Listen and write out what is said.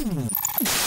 Mm-hmm.